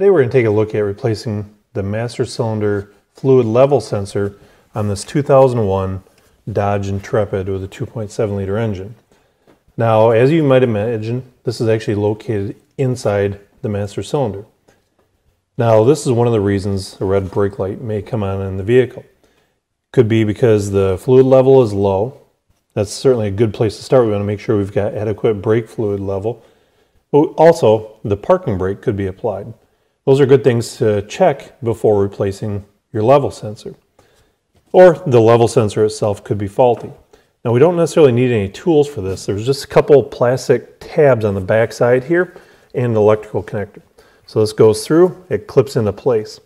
Today we're going to take a look at replacing the master cylinder fluid level sensor on this 2001 Dodge Intrepid with a 2.7 liter engine. Now, as you might imagine, this is actually located inside the master cylinder. Now, this is one of the reasons a red brake light may come on in the vehicle. Could be because the fluid level is low. That's certainly a good place to start. We want to make sure we've got adequate brake fluid level. But also, the parking brake could be applied. Those are good things to check before replacing your level sensor. Or the level sensor itself could be faulty. Now we don't necessarily need any tools for this. There's just a couple plastic tabs on the back side here and an electrical connector. So this goes through, it clips into place.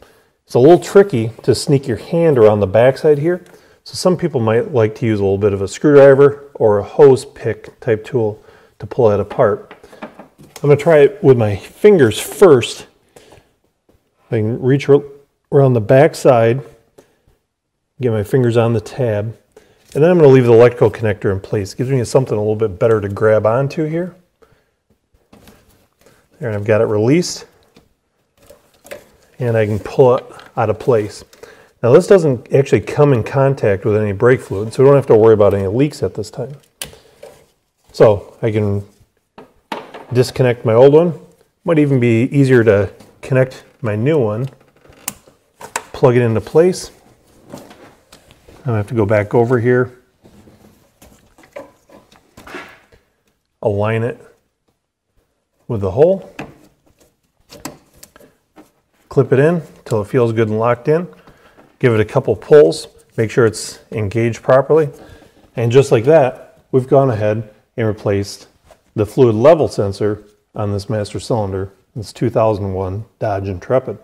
It's a little tricky to sneak your hand around the back side here. So some people might like to use a little bit of a screwdriver or a hose pick type tool to pull that apart. I'm gonna try it with my fingers first I can reach around the back side, get my fingers on the tab, and then I'm going to leave the electrical connector in place. It gives me something a little bit better to grab onto here. There, and I've got it released. And I can pull it out of place. Now this doesn't actually come in contact with any brake fluid, so we don't have to worry about any leaks at this time. So I can disconnect my old one. Might even be easier to connect my new one, plug it into place. I'm gonna have to go back over here, align it with the hole, clip it in until it feels good and locked in, give it a couple pulls, make sure it's engaged properly, and just like that, we've gone ahead and replaced the fluid level sensor on this master cylinder this 2001 Dodge Intrepid.